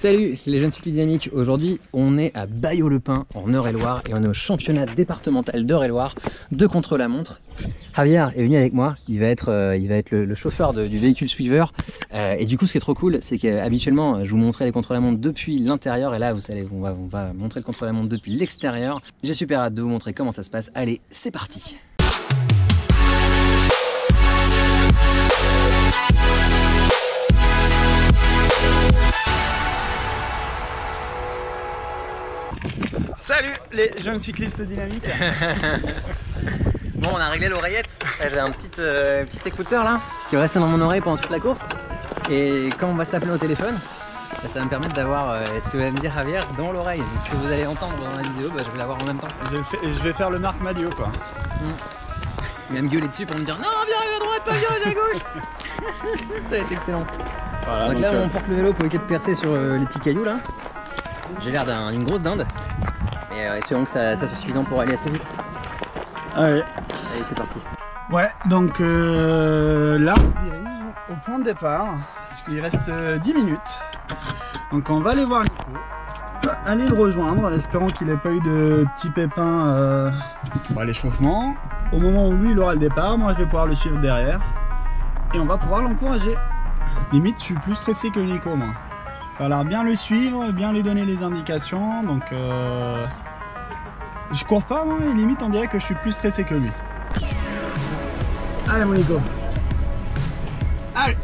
Salut les jeunes cyclistes dynamiques, aujourd'hui on est à Bayeux-le-Pin en Eure-et-Loire et on est au championnat départemental d'Eure-et-Loire de contre-la-montre. Javier est venu avec moi, il va être, euh, le, chauffeur du véhicule suiveur. Euh, et du coup ce qui est trop cool c'est qu'habituellement je vous montrais les contre-la-montre depuis l'intérieur. Et là vous allez, on va, on va montrer le contre-la-montre depuis l'extérieur. J'ai super hâte de vous montrer comment ça se passe, allez c'est parti Salut les jeunes cyclistes dynamiques Bon, on a réglé l'oreillette. J'ai un petit, euh, petit écouteur là qui va rester dans mon oreille pendant toute la course. Et quand on va s'appeler au téléphone, bah, ça va me permettre d'avoir euh, ce que va me dire Javier dans l'oreille. Donc, Ce que vous allez entendre dans la vidéo, bah, je vais l'avoir en même temps. je vais, fa- je vais faire le Marc Madio quoi. Il va me gueuler dessus pour me dire non, viens à droite, pas viens à gauche. ça va être excellent. Voilà, donc, donc, là, euh, on porte le vélo pour éviter de percer sur euh, les petits cailloux là. J'ai l'air d'un- d'une grosse dinde. Et euh, espérons que ça, ça soit suffisant pour aller assez vite. allez. Allez, c'est parti. Ouais, donc euh, là on se dirige au point de départ, parce qu'il reste euh, 10 minutes. Donc on va aller voir Nico, on va aller le rejoindre, espérons qu'il n'ait pas eu de petits pépins euh, à l'échauffement. Au moment où lui il aura le départ, moi je vais pouvoir le suivre derrière. Et on va pouvoir l'encourager. Limite je suis plus stressé que Nico moi. Il va falloir bien le suivre, bien lui donner les indications, donc... Euh... Je cours pas moi, et limite on dirait que je suis plus stressé que lui. Allez mon Nico. Allez.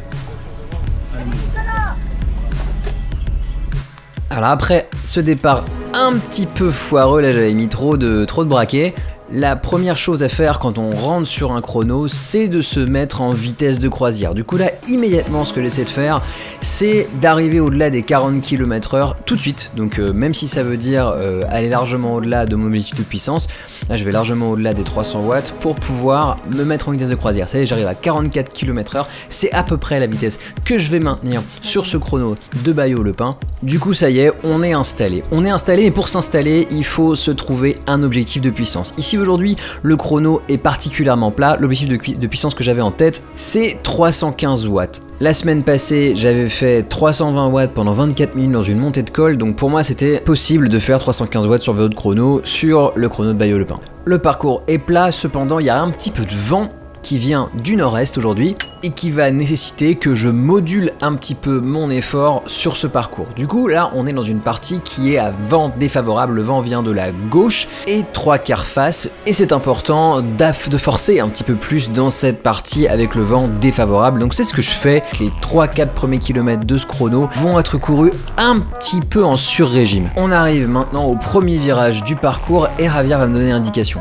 Alors après ce départ un petit peu foireux, là j'avais mis trop de, trop de braquets. La première chose à faire quand on rentre sur un chrono, c'est de se mettre en vitesse de croisière. Du coup là, immédiatement, ce que j'essaie de faire, c'est d'arriver au-delà des 40 km/h tout de suite. Donc euh, même si ça veut dire euh, aller largement au-delà de mon objectif de puissance, là je vais largement au-delà des 300 watts pour pouvoir me mettre en vitesse de croisière. Ça y j'arrive à 44 km/h. C'est à peu près la vitesse que je vais maintenir sur ce chrono de Bayeux-le-Pin. Du coup, ça y est, on est installé. On est installé, mais pour s'installer, il faut se trouver un objectif de puissance. Ici aujourd'hui, le chrono est particulièrement plat. L'objectif de, de puissance que j'avais en tête, c'est 315 watts. La semaine passée, j'avais fait 320 watts pendant 24 minutes dans une montée de col, donc pour moi c'était possible de faire 315 watts sur votre chrono sur le chrono de Bayeux-le-Pin. Le parcours est plat, cependant il y a un petit peu de vent qui vient du nord-est aujourd'hui et qui va nécessiter que je module un petit peu mon effort sur ce parcours. Du coup, là, on est dans une partie qui est à vent défavorable. Le vent vient de la gauche et trois quarts face et c'est important de forcer un petit peu plus dans cette partie avec le vent défavorable. Donc c'est ce que je fais. Les 3-4 premiers kilomètres de ce chrono vont être courus un petit peu en sur-régime. On arrive maintenant au premier virage du parcours et Javier va me donner l'indication.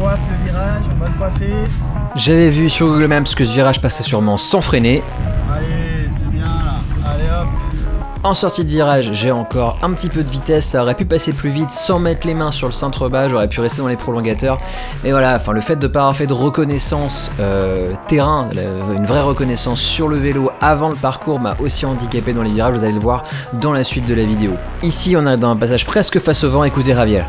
Coiffe le virage, on va le coiffer. J'avais vu sur Google Maps que ce virage passait sûrement sans freiner. Allez, c'est bien là. Allez hop. En sortie de virage, j'ai encore un petit peu de vitesse, ça aurait pu passer plus vite sans mettre les mains sur le cintre bas, j'aurais pu rester dans les prolongateurs. Mais voilà, enfin le fait de ne pas avoir fait de reconnaissance euh, terrain, une vraie reconnaissance sur le vélo avant le parcours m'a aussi handicapé dans les virages, vous allez le voir dans la suite de la vidéo. Ici on est dans un passage presque face au vent, écoutez Raviel.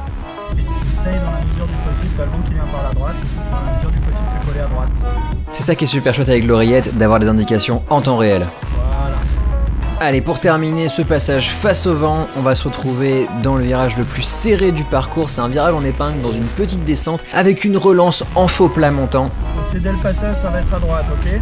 C'est ça qui est super chouette avec l'oreillette, d'avoir des indications en temps réel. Voilà. Allez, pour terminer ce passage face au vent, on va se retrouver dans le virage le plus serré du parcours. C'est un virage en épingle dans une petite descente avec une relance en faux plat montant. Céder le passage, ça va être à droite, ok?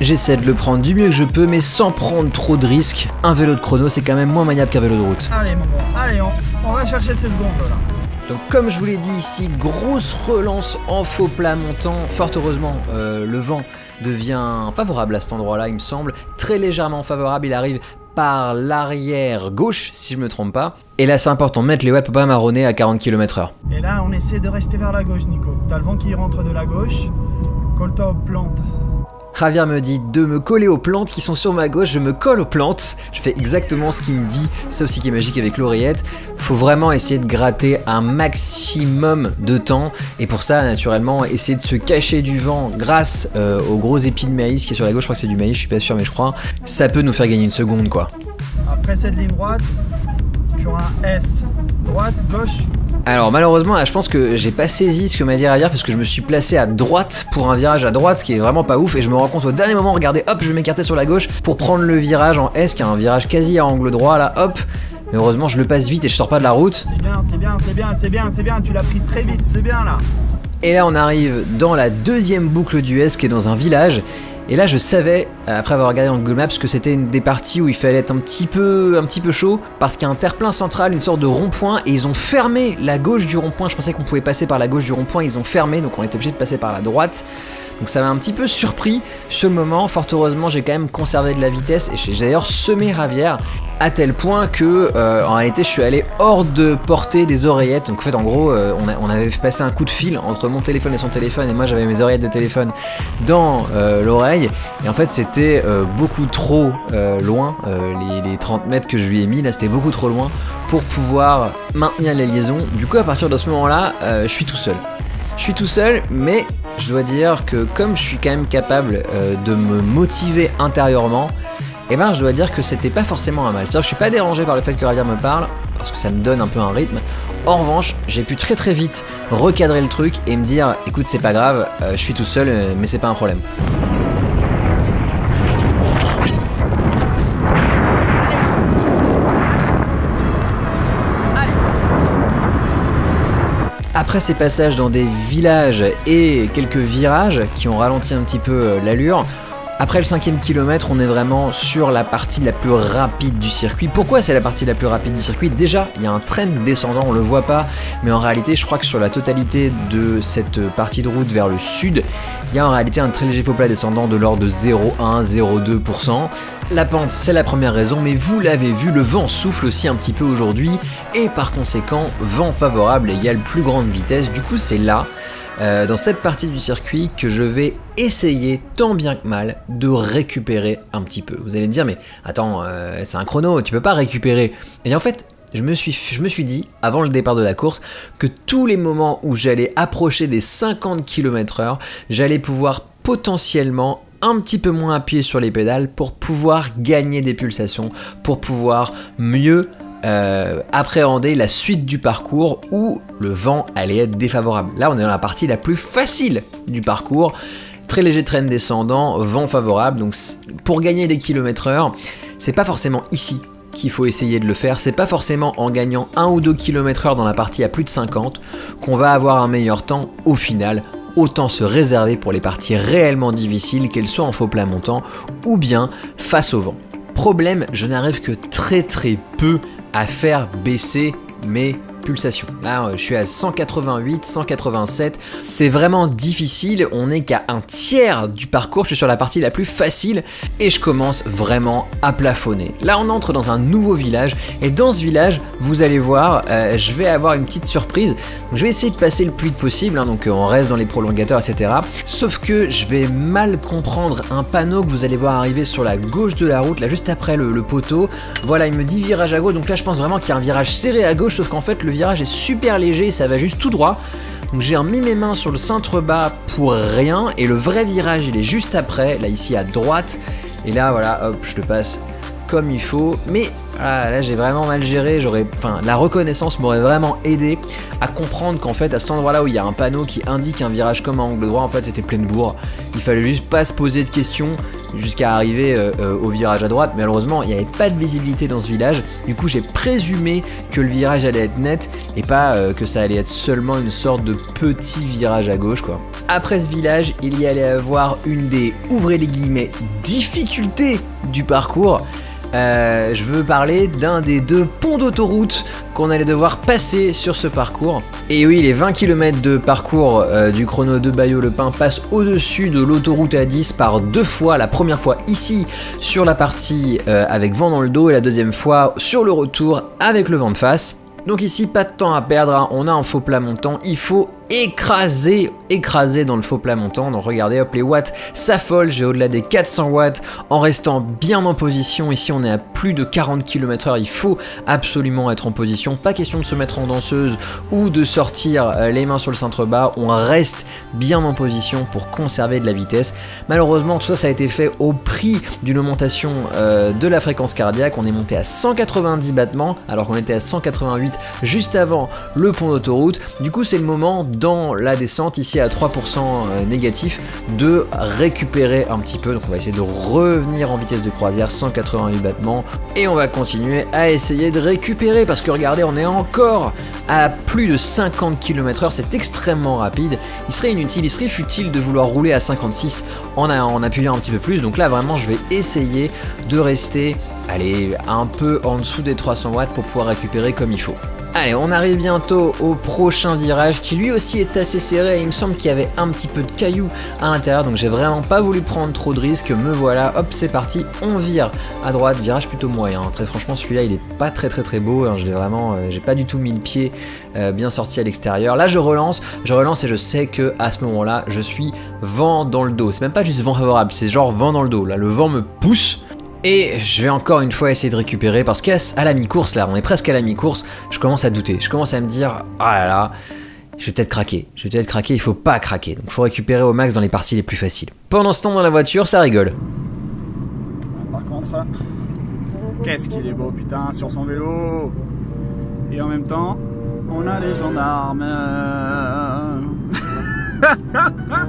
J'essaie de le prendre du mieux que je peux, mais sans prendre trop de risques. Un vélo de chrono, c'est quand même moins maniable qu'un vélo de route. Allez, mon bon. Allez, on, on va chercher ces secondes là. Donc comme je vous l'ai dit ici, grosse relance en faux plat montant. Fort heureusement, euh, le vent devient favorable à cet endroit-là, il me semble. Très légèrement favorable, il arrive par l'arrière gauche, si je me trompe pas. Et là c'est important, mettre les watts pour pas marronner à 40 km/h. Et là, on essaie de rester vers la gauche, Nico. T'as le vent qui rentre de la gauche. Colle-toi. Javier me dit de me coller aux plantes qui sont sur ma gauche, je me colle aux plantes, je fais exactement ce qu'il me dit, c'est aussi qui est magique avec l'oreillette. Faut vraiment essayer de gratter un maximum de temps et pour ça naturellement essayer de se cacher du vent grâce euh, aux gros épis de maïs qui est sur la gauche, je crois que c'est du maïs, je suis pas sûr mais je crois, ça peut nous faire gagner une seconde quoi. Après cette ligne droite, tu un S. Droite, gauche. Alors malheureusement, je pense que j'ai pas saisi ce que m'a dit Ravière parce que je me suis placé à droite pour un virage à droite, ce qui est vraiment pas ouf. Et je me rends compte au dernier moment, regardez, hop, je vais m'écarter sur la gauche pour prendre le virage en S, qui est un virage quasi à angle droit là, hop. Mais heureusement, je le passe vite et je sors pas de la route. C'est bien, c'est bien, c'est bien, c'est bien, c'est bien, tu l'as pris très vite, c'est bien là. Et là, on arrive dans la deuxième boucle du S qui est dans un village. Et là, je savais, après avoir regardé en Google Maps, que c'était une des parties où il fallait être un petit peu, un petit peu chaud, parce qu'il y a un terre-plein central, une sorte de rond-point, et ils ont fermé la gauche du rond-point. Je pensais qu'on pouvait passer par la gauche du rond-point, ils ont fermé, donc on est obligé de passer par la droite. Donc ça m'a un petit peu surpris sur le moment. Fort heureusement, j'ai quand même conservé de la vitesse et j'ai d'ailleurs semé Ravière à tel point que euh, en réalité je suis allé hors de portée des oreillettes. Donc en fait en gros euh, on, avait passer un coup de fil entre mon téléphone et son téléphone et moi j'avais mes oreillettes de téléphone dans euh, l'oreille et en fait c'était beaucoup trop loin. Les, les, 30 mètres que je lui ai mis là c'était beaucoup trop loin pour pouvoir maintenir la liaison. Du coup à partir de ce moment là je suis tout seul. Je suis tout seul mais je dois dire que comme je suis quand même capable euh, de me motiver intérieurement, eh ben je dois dire que c'était pas forcément un mal. C'est-à-dire que je suis pas dérangé par le fait que Ravière me parle, parce que ça me donne un peu un rythme. En revanche, j'ai pu très très vite recadrer le truc et me dire écoute c'est pas grave, euh, je suis tout seul euh, mais c'est pas un problème. Après ces passages dans des villages et quelques virages qui ont ralenti un petit peu euh, l'allure, après le cinquième kilomètre, on est vraiment sur la partie la plus rapide du circuit. Pourquoi c'est la partie la plus rapide du circuit? Déjà, il y a un train descendant, on le voit pas, mais en réalité, je crois que sur la totalité de cette partie de route vers le sud, il y a en réalité un très léger faux plat descendant de l'ordre de 0,1-0,2%. La pente, c'est la première raison, mais vous l'avez vu, le vent souffle aussi un petit peu aujourd'hui, et par conséquent, vent favorable égale plus grande vitesse. Du coup, c'est là euh, dans cette partie du circuit que je vais essayer tant bien que mal de récupérer un petit peu. Vous allez me dire mais attends euh, c'est un chrono, tu peux pas récupérer. Et en fait je me, suis, je me suis dit, avant le départ de la course, que tous les moments où j'allais approcher des 50 km/h, j'allais pouvoir potentiellement un petit peu moins appuyer sur les pédales pour pouvoir gagner des pulsations, pour pouvoir mieux euh, appréhender la suite du parcours où le vent allait être défavorable. Là, on est dans la partie la plus facile du parcours. Très léger train descendant, vent favorable. Donc, pour gagner des kilomètres heure, c'est pas forcément ici qu'il faut essayer de le faire. C'est pas forcément en gagnant 1 ou 2 km heure dans la partie à plus de 50 qu'on va avoir un meilleur temps au final. Autant se réserver pour les parties réellement difficiles, qu'elles soient en faux plat montant ou bien face au vent. Problème, je n'arrive que très très peu à faire baisser mes Là, euh, je suis à 188, 187. C'est vraiment difficile. On n'est qu'à un tiers du parcours. Je suis sur la partie la plus facile et je commence vraiment à plafonner. Là, on entre dans un nouveau village et dans ce village, vous allez voir, euh, je vais avoir une petite surprise. je vais essayer de passer le plus vite possible. Hein, donc, euh, on reste dans les prolongateurs, etc. Sauf que je vais mal comprendre un panneau que vous allez voir arriver sur la gauche de la route, là juste après le, le poteau. Voilà, il me dit virage à gauche. Donc là, je pense vraiment qu'il y a un virage serré à gauche, sauf qu'en fait, le virage est super léger, ça va juste tout droit. Donc j'ai mis mes mains sur le cintre bas pour rien et le vrai virage il est juste après, là ici à droite. Et là voilà, hop, je le passe comme il faut. Mais ah, là j'ai vraiment mal géré. Enfin, la reconnaissance m'aurait vraiment aidé à comprendre qu'en fait à cet endroit-là où il y a un panneau qui indique un virage comme un angle droit, en fait c'était plein de bourre. Il fallait juste pas se poser de questions jusqu'à arriver euh, euh, au virage à droite. Malheureusement il n'y avait pas de visibilité dans ce village. Du coup j'ai présumé que le virage allait être net et pas euh, que ça allait être seulement une sorte de petit virage à gauche quoi. Après ce village, il y allait avoir une des, ouvrez les guillemets, difficultés du parcours. Euh, je veux parler d'un des deux ponts d'autoroute qu'on allait devoir passer sur ce parcours. Et oui, les 20 km de parcours euh, du chrono de Bayeux-le-Pin passent au-dessus de l'autoroute A10 par deux fois. La première fois ici sur la partie euh, avec vent dans le dos et la deuxième fois sur le retour avec le vent de face. Donc ici, pas de temps à perdre, hein. on a un faux plat montant, il faut écrasé, écrasé dans le faux plat montant. Donc regardez, hop, les watts s'affolent, j'ai au-delà des 400 watts en restant bien en position. Ici, on est à plus de 40 km/h. Il faut absolument être en position. Pas question de se mettre en danseuse ou de sortir euh, les mains sur le centre bas. On reste bien en position pour conserver de la vitesse. Malheureusement, tout ça, ça a été fait au prix d'une augmentation euh, de la fréquence cardiaque. On est monté à 190 battements alors qu'on était à 188 juste avant le pont d'autoroute. Du coup, c'est le moment dans la descente, ici à 3% euh, négatif, de récupérer un petit peu. Donc on va essayer de revenir en vitesse de croisière, 188 battements. Et on va continuer à essayer de récupérer parce que regardez, on est encore à plus de 50 km/h, c'est extrêmement rapide. Il serait inutile, il serait futile de vouloir rouler à 56 en, en appuyant un petit peu plus. Donc là, vraiment, je vais essayer de rester allez, un peu en dessous des 300 watts pour pouvoir récupérer comme il faut. Allez, on arrive bientôt au prochain virage qui lui aussi est assez serré. Il me semble qu'il y avait un petit peu de cailloux à l'intérieur, donc j'ai vraiment pas voulu prendre trop de risques. Me voilà, hop, c'est parti. On vire à droite, virage plutôt moyen. Très franchement, celui-là il est pas très très très beau. Hein. Je l'ai vraiment, euh, j'ai pas du tout mis le pied euh, bien sorti à l'extérieur. Là, je relance, je relance et je sais que à ce moment-là, je suis vent dans le dos. C'est même pas juste vent favorable, c'est genre vent dans le dos. Là, le vent me pousse. Et je vais encore une fois essayer de récupérer parce qu'à la mi-course là, on est presque à la mi-course, je commence à douter, je commence à me dire ah là là, je vais peut-être craquer, je vais peut-être craquer, il faut pas craquer, donc faut récupérer au max dans les parties les plus faciles. Pendant ce temps dans la voiture, ça rigole. Par contre, qu'est-ce qu'il est beau putain sur son vélo Et en même temps, on a les gendarmes.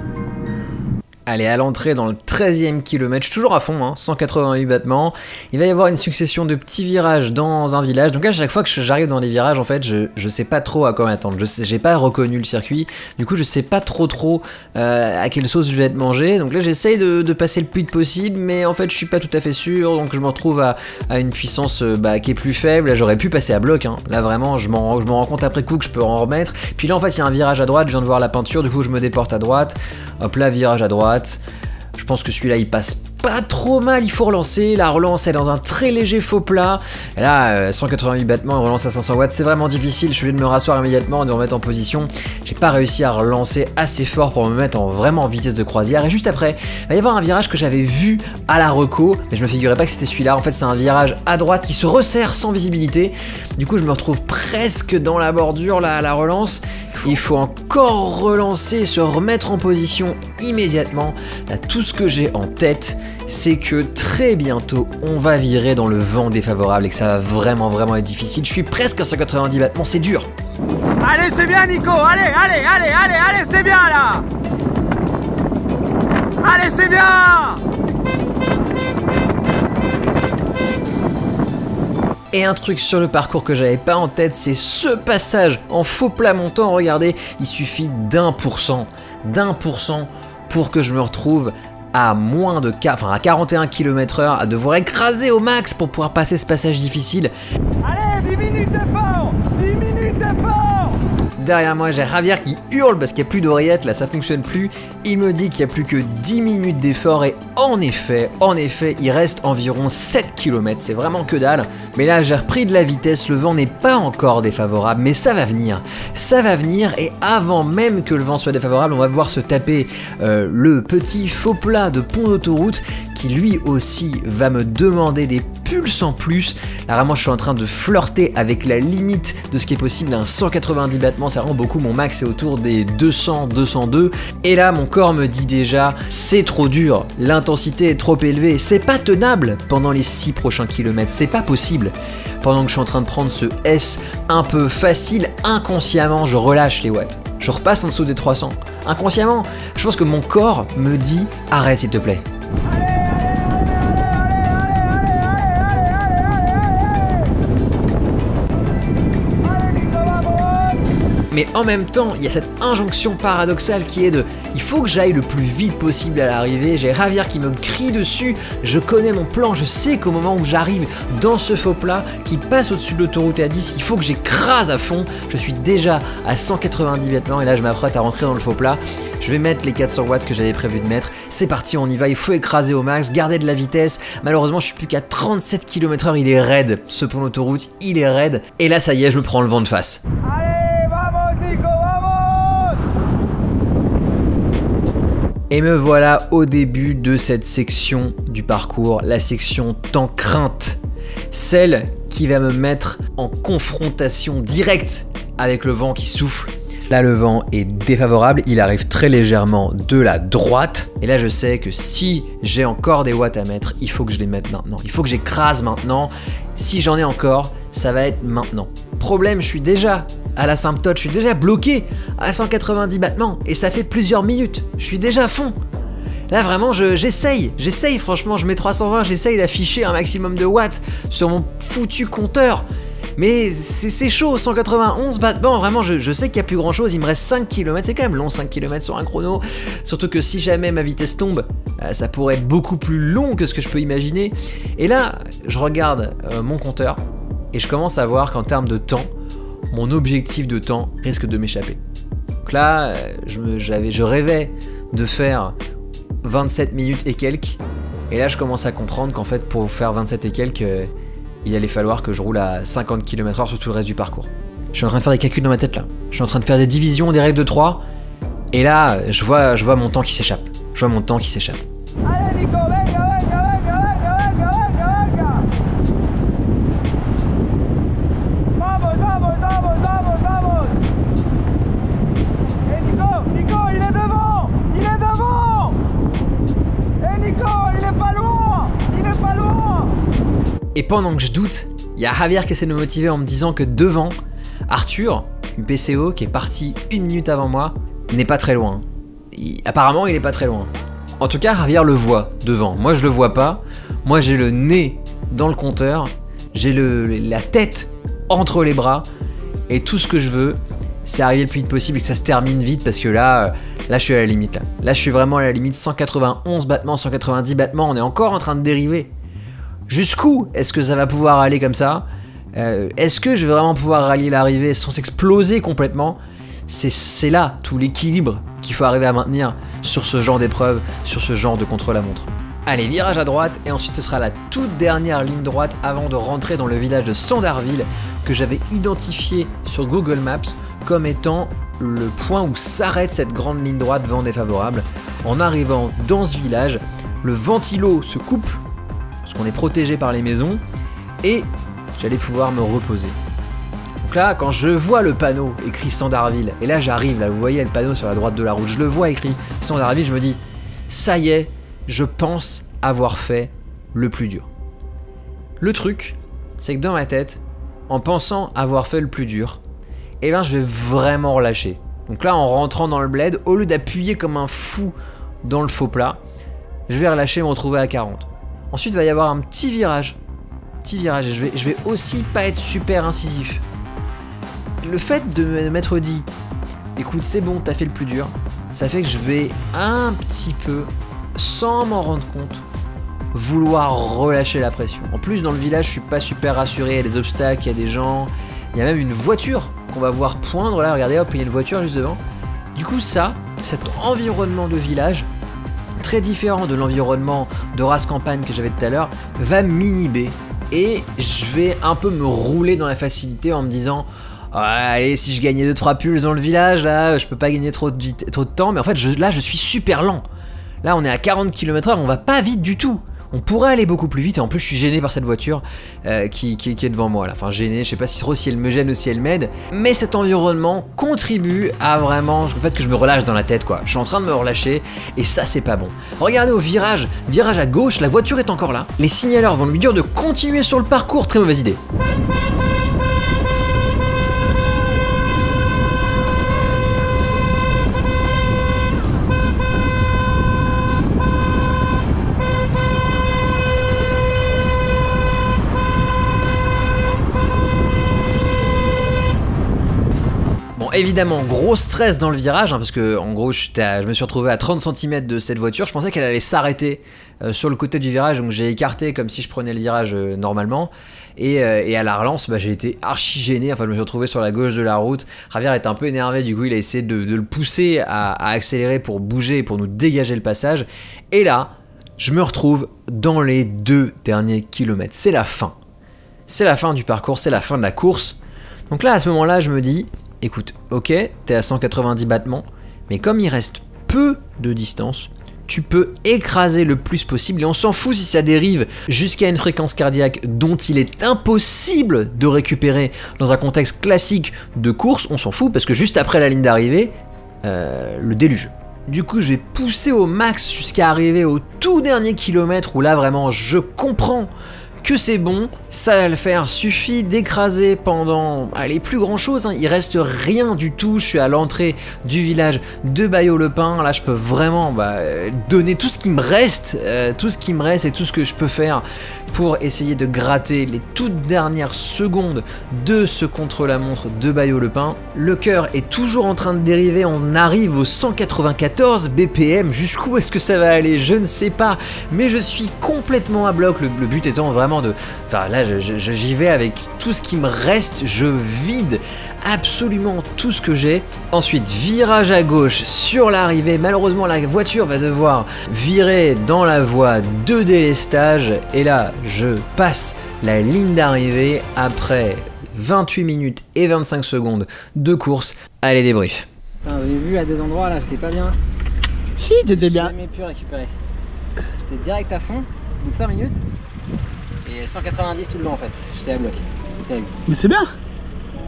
Allez, à l'entrée dans le 13e kilomètre, toujours à fond, 188 hein, battements. Il va y avoir une succession de petits virages dans un village. Donc à chaque fois que j'arrive dans les virages, en fait, je, je sais pas trop à quoi m'attendre. Je j'ai pas reconnu le circuit. Du coup, je sais pas trop trop euh, à quelle sauce je vais être mangé. Donc là, j'essaye de, passer le plus vite possible, mais en fait, je suis pas tout à fait sûr. Donc je me retrouve à, une puissance euh, bah, qui est plus faible. Là, j'aurais pu passer à bloc. Hein. Là, vraiment, je m'en rends compte après coup que je peux en remettre. Puis là, en fait, il y a un virage à droite. Je viens de voir la peinture. Du coup, je me déporte à droite. Hop là, virage à droite. Je pense que celui-là, il passe pas trop mal, il faut relancer. La relance est dans un très léger faux plat. Et là, 188 euh, battements, relance à 500 watts, c'est vraiment difficile. Je suis obligé de me rasseoir immédiatement, de remettre en position. J'ai pas réussi à relancer assez fort pour me mettre en vraiment en vitesse de croisière. Et juste après, il va y avoir un virage que j'avais vu à la reco, mais je me figurais pas que c'était celui-là. En fait, c'est un virage à droite qui se resserre sans visibilité. Du coup, je me retrouve presque dans la bordure là à la relance. Il faut encore relancer, se remettre en position immédiatement. Là, tout ce que j'ai en tête, c'est que très bientôt, on va virer dans le vent défavorable et que ça va vraiment, vraiment être difficile. Je suis presque à 190 battements, c'est dur. Allez, c'est bien, Nico. Allez, allez, allez, allez, allez, c'est bien là. Allez, c'est bien. Et un truc sur le parcours que j'avais pas en tête, c'est ce passage en faux plat montant. Regardez, il suffit d'un pour cent, d'un pour cent pour que je me retrouve à moins de enfin à 41 km/h à devoir écraser au max pour pouvoir passer ce passage difficile. Allez, 10 minutes d'effort 10 minutes d'effort Derrière moi, j'ai Javier qui hurle parce qu'il n'y a plus d'oreillettes, là ça fonctionne plus. Il me dit qu'il n'y a plus que 10 minutes d'effort et en effet, en effet, il reste environ 7 km, c'est vraiment que dalle. Mais là, j'ai repris de la vitesse, le vent n'est pas encore défavorable, mais ça va venir. Ça va venir et avant même que le vent soit défavorable, on va voir se taper euh, le petit faux plat de pont d'autoroute qui lui aussi va me demander des pulses en plus. Là vraiment je suis en train de flirter avec la limite de ce qui est possible un 190 battements, beaucoup, mon max est autour des 200, 202. Et là mon corps me dit déjà c'est trop dur, l'intensité est trop élevée, c'est pas tenable pendant les 6 prochains kilomètres, c'est pas possible. Pendant que je suis en train de prendre ce S un peu facile, inconsciemment je relâche les watts. Je repasse en dessous des 300. Inconsciemment, je pense que mon corps me dit arrête s'il te plaît. Mais en même temps, il y a cette injonction paradoxale qui est de il faut que j'aille le plus vite possible à l'arrivée. J'ai Ravière qui me crie dessus. Je connais mon plan. Je sais qu'au moment où j'arrive dans ce faux plat qui passe au-dessus de l'autoroute à 10, il faut que j'écrase à fond. Je suis déjà à 190 maintenant et là je m'apprête à rentrer dans le faux plat. Je vais mettre les 400 watts que j'avais prévu de mettre. C'est parti, on y va. Il faut écraser au max, garder de la vitesse. Malheureusement, je suis plus qu'à 37 km/h. Il est raide. Ce pont d'autoroute, il est raide. Et là, ça y est, je me prends le vent de face. Et me voilà au début de cette section du parcours, la section temps crainte. Celle qui va me mettre en confrontation directe avec le vent qui souffle. Là, le vent est défavorable, il arrive très légèrement de la droite. Et là, je sais que si j'ai encore des watts à mettre, il faut que je les mette maintenant. Il faut que j'écrase maintenant. Si j'en ai encore, ça va être maintenant. Problème, je suis déjà à la symptote, je suis déjà bloqué à 190 battements et ça fait plusieurs minutes. Je suis déjà à fond. Là vraiment, j'essaye, j'essaye franchement, je mets 320, j'essaye d'afficher un maximum de watts sur mon foutu compteur. Mais c'est chaud, 191 battements, vraiment, je, sais qu'il n'y a plus grand chose, il me reste 5 km, c'est quand même long 5 km sur un chrono. Surtout que si jamais ma vitesse tombe, euh, ça pourrait être beaucoup plus long que ce que je peux imaginer. Et là, je regarde euh, mon compteur et je commence à voir qu'en termes de temps, mon objectif de temps risque de m'échapper. Donc là, euh, je, je rêvais de faire 27 minutes et quelques. Et là, je commence à comprendre qu'en fait, pour faire 27 et quelques, euh, il allait falloir que je roule à 50 km/h sur tout le reste du parcours. Je suis en train de faire des calculs dans ma tête là. Je suis en train de faire des divisions, des règles de 3. Et là, je vois, je vois mon temps qui s'échappe. Je vois mon temps qui s'échappe. Et pendant que je doute, il y a Javier qui essaie de me motiver en me disant que devant, Arthur, PCO qui est parti une minute avant moi, n'est pas très loin. apparemment, il n'est pas très loin. En tout cas, Javier le voit devant. Moi, je le vois pas. Moi, j'ai le nez dans le compteur. J'ai la tête entre les bras. Et tout ce que je veux, c'est arriver le plus vite possible et que ça se termine vite parce que là, euh, là, je suis à la limite. Là, là je suis vraiment à la limite. 191 battements, 190 battements. On est encore en train de dériver. Jusqu'où est-ce que ça va pouvoir aller comme ça euh, Est-ce que je vais vraiment pouvoir rallier l'arrivée sans s'exploser complètement C'est là tout l'équilibre qu'il faut arriver à maintenir sur ce genre d'épreuve, sur ce genre de contre-la-montre. Allez, virage à droite et ensuite ce sera la toute dernière ligne droite avant de rentrer dans le village de Sandarville que j'avais identifié sur Google Maps comme étant le point où s'arrête cette grande ligne droite vent défavorable. En arrivant dans ce village, le ventilo se coupe parce qu'on est protégé par les maisons, et j'allais pouvoir me reposer. Donc là, quand je vois le panneau écrit Sandarville, et là j'arrive, là vous voyez le panneau sur la droite de la route, je le vois écrit Sandarville, je me dis, ça y est, je pense avoir fait le plus dur. Le truc, c'est que dans ma tête, en pensant avoir fait le plus dur, eh ben je vais vraiment relâcher. Donc là, en rentrant dans le bled, au lieu d'appuyer comme un fou dans le faux plat, je vais relâcher et me retrouver à 40. Ensuite, il va y avoir un petit virage. Petit virage. Et je vais, je vais aussi pas être super incisif. Le fait de m'être dit, écoute, c'est bon, t'as fait le plus dur, ça fait que je vais un petit peu, sans m'en rendre compte, vouloir relâcher la pression. En plus, dans le village, je suis pas super rassuré. Il y a des obstacles, il y a des gens. Il y a même une voiture qu'on va voir poindre là. Regardez, hop, il y a une voiture juste devant. Du coup, ça, cet environnement de village, très différent de l'environnement de race campagne que j'avais tout à l'heure, va m'inhiber. Et je vais un peu me rouler dans la facilité en me disant allez si je gagnais 2-3 pulls dans le village là je peux pas gagner trop de, trop de temps. Mais en fait là je suis super lent. Là on est à 40 km/h on va pas vite du tout on pourrait aller beaucoup plus vite et en plus je suis gêné par cette voiture euh, qui, est devant moi là. Enfin gêné, je sais pas si si elle me gêne ou si elle m'aide, mais cet environnement contribue à vraiment le fait que je me relâche dans la tête quoi. Je suis en train de me relâcher et ça c'est pas bon. Regardez au virage, virage à gauche, la voiture est encore là. Les signaleurs vont lui dire de continuer sur le parcours, très mauvaise idée. Évidemment, gros stress dans le virage, hein, parce que en gros, je, me suis retrouvé à 30 cm de cette voiture. Je pensais qu'elle allait s'arrêter euh, sur le côté du virage, donc j'ai écarté comme si je prenais le virage euh, normalement. Euh, et, à la relance, bah, j'ai été archi gêné. Enfin, je me suis retrouvé sur la gauche de la route. Javier est un peu énervé, du coup, il a essayé de, le pousser à, à, accélérer pour bouger, pour nous dégager le passage. Et là, je me retrouve dans les deux derniers kilomètres. C'est la fin. C'est la fin du parcours, c'est la fin de la course. Donc là, à ce moment-là, je me dis, écoute, ok, t'es à 190 battements, mais comme il reste peu de distance, tu peux écraser le plus possible et on s'en fout si ça dérive jusqu'à une fréquence cardiaque dont il est impossible de récupérer dans un contexte classique de course, on s'en fout parce que juste après la ligne d'arrivée, euh, le déluge. Du coup, je vais pousser au max jusqu'à arriver au tout dernier kilomètre où là vraiment je comprends que c'est bon, ça va le faire, suffit d'écraser pendant allez, plus grand chose, hein. il reste rien du tout, je suis à l'entrée du village de Bayeux-le-Pin, là je peux vraiment bah, donner tout ce qui me reste, euh, tout ce qui me reste et tout ce que je peux faire pour essayer de gratter les toutes dernières secondes de ce contre-la-montre de Bayeux-le-Pin. Le cœur est toujours en train de dériver, on arrive aux 194 BPM, jusqu'où est-ce que ça va aller? Je ne sais pas, mais je suis complètement à bloc, le, but étant vraiment de... j'y vais avec tout ce qui me reste, je vide absolument tout ce que j'ai. Ensuite, virage à gauche sur l'arrivée. Malheureusement, la voiture va devoir virer dans la voie de délestage. Et là, je passe la ligne d'arrivée après 28 minutes et 25 secondes de course. Allez, débrief. Vous avez vu à des endroits là, j'étais pas bien. Si, t'étais bien. J'ai jamais pu récupérer. J'étais direct à fond, au bout de 5 minutes. Et 190 tout le long en fait. J'étais à bloc. Mais c'est bien.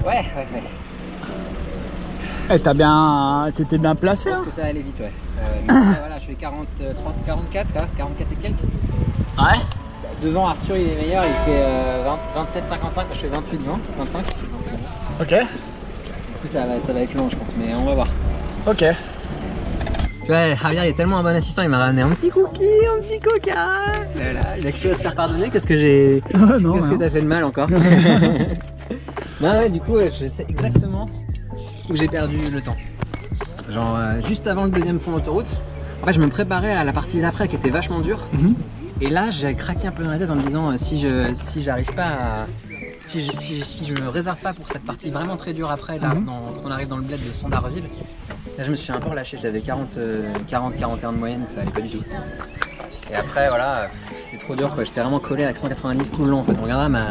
Ouais, ouais, ouais. Eh, t'as bien, t'étais bien placé. Je pense Hein. que ça allait vite, ouais. Euh, mais voilà, je fais 40, euh, 30, 44, là, 44 et quelques. Ouais. Devant Arthur, il est meilleur, il fait euh, 20, 27, 55, je fais 28, 20, 25. Ok. Du coup, ça va, ça va être long, je pense, mais on va voir. Ok. Ouais, Javier il est tellement un bon assistant, il m'a ramené un petit cookie, un petit coca. Voilà, il a quelque chose à se faire pardonner, qu'est-ce que j'ai. Non, Qu'est-ce que t'as fait de mal encore Non, ouais, du coup, je sais exactement où j'ai perdu le temps. Genre, euh, juste avant le deuxième pont d'autoroute, en fait, je me préparais à la partie d'après qui était vachement dure. Mhm. Et là, j'ai craqué un peu dans la tête en me disant euh, si je si j'arrive pas à. Si je, si, je- si je me réserve pas pour cette partie vraiment très dure après, là, Mhm. dans- quand on arrive dans le bled de Sandarville, là, je me suis un peu relâché. J'avais 40, euh, 40, 41 de moyenne, ça allait pas du tout. Et après, voilà, c'était trop dur quoi. J'étais vraiment collé à 190 tout le long en fait. On regardera ma,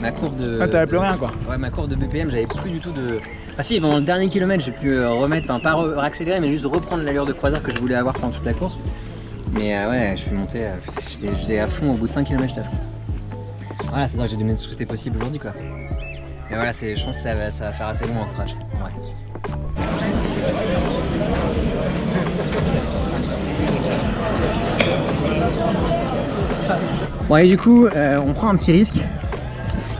ma courbe de. Ah, t'avais plus rien quoi. Ouais, ma courbe de BPM, j'avais plus du tout de. Ah si, pendant le dernier kilomètre, j'ai pu euh, remettre, enfin pas re- accélérer, mais juste reprendre l'allure de croisière que je voulais avoir pendant toute la course. Mais euh, ouais, je suis monté, j'étais- j'étais à fond au bout de 5 km, j'étais à fond. Voilà, c'est ça que j'ai donné tout ce qui était possible aujourd'hui quoi. Mais voilà, je pense que ça va, faire assez long en vrai. Bon et du coup, euh, on prend un petit risque.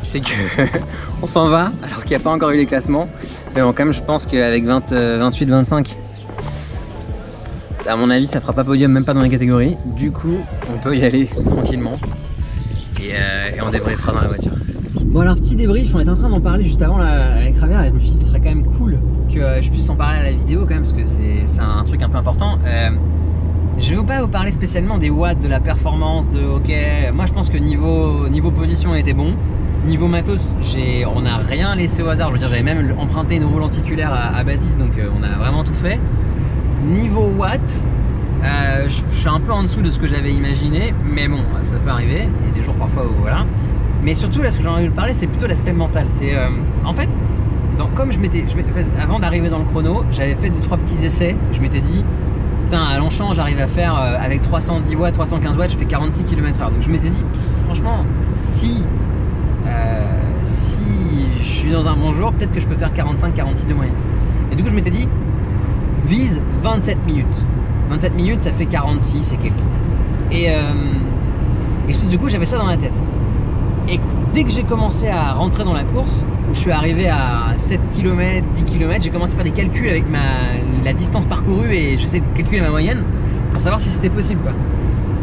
C'est que on s'en va alors qu'il n'y a pas encore eu les classements. Mais bon, quand même, je pense qu'avec 28-25, à mon avis, ça fera pas podium, même pas dans la catégorie. Du coup, on peut y aller tranquillement. Et, euh, et on débriefera dans la voiture. Bon alors petit débrief, on était en train d'en parler juste avant avec et je me suis dit ce serait quand même cool que euh, je puisse en parler à la vidéo quand même parce que c'est un truc un peu important. Euh, je vais pas vous parler spécialement des watts, de la performance, de ok, moi je pense que niveau, position était bon. Niveau matos, on n'a rien laissé au hasard. Je veux dire, j'avais même emprunté une roue lenticulaire à, à Baptiste, donc on a vraiment tout fait. Niveau watts, euh, je, suis un peu en dessous de ce que j'avais imaginé, mais bon, ça peut arriver. Il y a des jours parfois où voilà. Mais surtout, là, ce que j'ai envie de parler, c'est plutôt l'aspect mental. C'est euh, en fait, comme je m'étais, avant d'arriver dans le chrono, j'avais fait deux trois petits essais. Je m'étais dit, putain, à Longchamp, j'arrive à faire euh, avec 310 watts, 315 watts, je fais 46 km/h. Donc je m'étais dit, franchement, si si je suis dans un bon jour, peut-être que je peux faire 45-46 de moyenne. Et du coup, je m'étais dit, vise 27 minutes. 27 minutes, ça fait 46 et quelques. Et, euh, et du coup, j'avais ça dans la tête. Et dès que j'ai commencé à rentrer dans la course, où je suis arrivé à 7 km, 10 km, j'ai commencé à faire des calculs avec ma, la distance parcourue et j'essaie de calculer ma moyenne pour savoir si c'était possible. Quoi.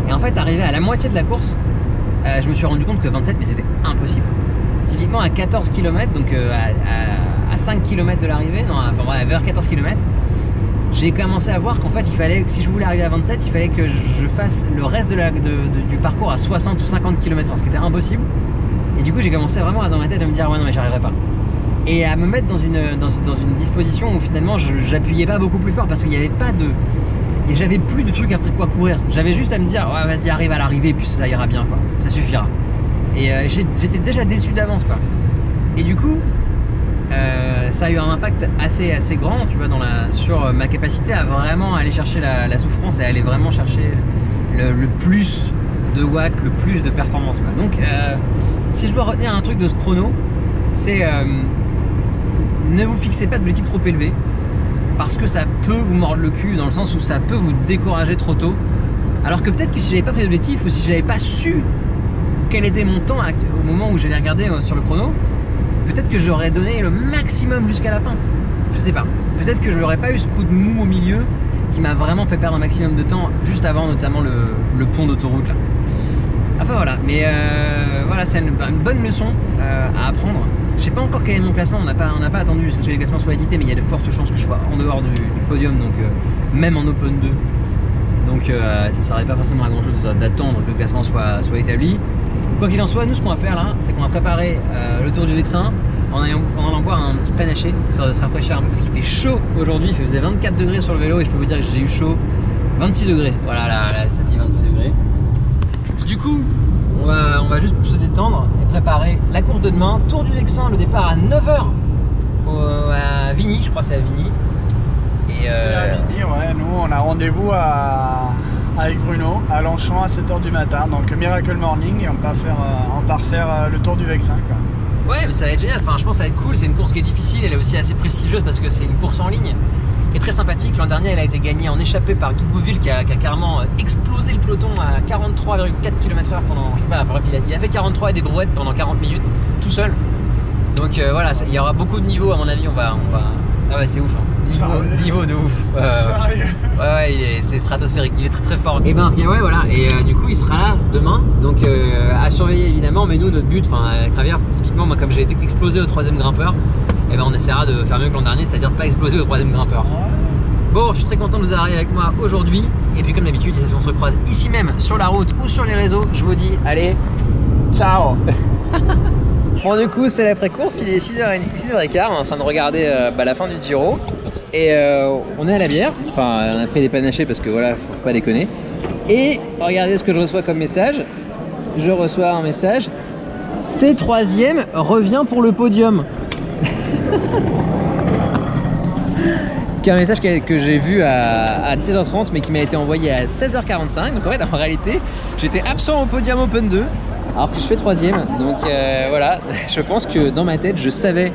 Et en fait, arrivé à la moitié de la course, euh, je me suis rendu compte que 27, mais c'était impossible. Typiquement à 14 km, donc euh, à, à- à 5 km de l'arrivée, non, enfin bref, vers 14 km, j'ai commencé à voir qu'en fait, si je voulais arriver à 27, il fallait que je fasse le reste de la- du parcours à 60 ou 50 km/h, ce qui était impossible. Et du coup, j'ai commencé vraiment dans ma tête à me dire, ouais, non, mais j'arriverai pas. Et à me mettre dans une, dans, une disposition où finalement, j'appuyais pas beaucoup plus fort parce qu'il n'y avait pas de. Et j'avais plus de trucs après quoi courir. J'avais juste à me dire, ouais, vas-y, arrive à l'arrivée, puis ça ira bien, quoi. Ça suffira. Et euh, j'étais déjà déçu d'avance, quoi. Et du coup, euh, ça a eu un impact assez, assez grand tu vois, sur ma capacité à vraiment aller chercher la, souffrance et aller vraiment chercher le, plus de watts, le plus de performance. Donc, euh, si je dois retenir un truc de ce chrono, c'est euh, ne vous fixez pas d'objectif trop élevé parce que ça peut vous mordre le cul dans le sens où ça peut vous décourager trop tôt. Alors que peut-être que si j'avais pas pris d'objectif ou si j'avais pas su quel était mon temps au moment où j'allais regarder euh, sur le chrono, peut-être que j'aurais donné le maximum jusqu'à la fin. Je sais pas. Peut-être que je n'aurais pas eu ce coup de mou au milieu qui m'a vraiment fait perdre un maximum de temps juste avant notamment le, pont d'autoroute là. Enfin voilà, mais euh, voilà, c'est une, bonne leçon euh, à apprendre. Je sais pas encore quel est mon classement, on n'a pas, pas attendu que les classements soient édités, mais il y a de fortes chances que je sois en dehors du, podium, donc euh, même en Open 2. Donc ça ne servait pas forcément à grand chose d'attendre que le classement soit, soit établi. Quoi qu'il en soit, nous ce qu'on va faire là, c'est qu'on va préparer euh, le tour du Vexin en allant, en allant boire un petit panaché, histoire de se rafraîchir un peu parce qu'il fait chaud aujourd'hui, il faisait 24 degrés sur le vélo et je peux vous dire que j'ai eu chaud 26 degrés. Voilà, là, là ça dit 26 degrés. Du coup, on va, on va juste se détendre et préparer la course de demain. Tour du Vexin, le départ à 9h au, à Vigny, je crois que c'est à Vigny. Et euh... à Vigny, ouais, nous on a rendez-vous à avec Bruno à Longchamp à 7h du matin. Donc Miracle Morning et on part faire, euh, on euh, le tour du Vexin. Ouais, mais ça va être génial. Enfin, je pense que ça va être cool. C'est une course qui est difficile. Elle est aussi assez prestigieuse parce que c'est une course en ligne qui est très sympathique. L'an dernier, elle a été gagnée en échappée par Guy Bouville qui a, qui carrément euh, explosé le peloton à 43,4 km/h pendant. Je sais pas, il a, fait 43 et des brouettes pendant 40 minutes tout seul. Donc voilà, il y aura beaucoup de niveaux à mon avis. On va, on va... Ah ouais, c'est ouf. Hein. Niveau, niveau, de ouf. Euh, ouais, ouais, c'est stratosphérique. Il est très très fort. Et ben, ouais, voilà. Et euh, du coup, il sera là demain. Donc, euh, à surveiller évidemment. Mais nous, notre but, enfin, Cravière, typiquement, moi, comme j'ai été explosé au troisième grimpeur, et ben, on essaiera de faire mieux que l'an dernier, c'est-à-dire de pas exploser au troisième grimpeur. Bon, je suis très content de vous avoir avec moi aujourd'hui. Et puis, comme d'habitude, si on se croise ici même, sur la route ou sur les réseaux, je vous dis, allez, ciao Bon, du coup, c'est l'après-course, il est 6h30, 6h15, on est en train de regarder euh, bah, la fin du Giro. Et euh, on est à la bière, enfin, on a pris des panachés parce que voilà, faut pas déconner. Et regardez ce que je reçois comme message. Je reçois un message. T'es troisième, reviens pour le podium. qui est un message que j'ai vu à, à 17h30 mais qui m'a été envoyé à 16h45. Donc en fait, en réalité, j'étais absent au podium Open 2 alors que je fais troisième. Donc euh, voilà, je pense que dans ma tête, je savais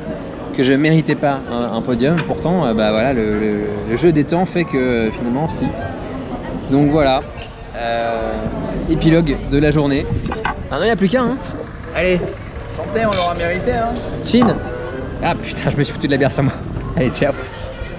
que je méritais pas un, un podium. Pourtant, euh, bah voilà, le, le, le, jeu des temps fait que euh, finalement, si. Donc voilà, euh, épilogue de la journée. Ah non, il n'y a plus qu'un. Hein. Allez. Santé, on l'aura mérité. Hein. Chine. Ah putain, je me suis foutu de la bière sur moi. Allez, ciao.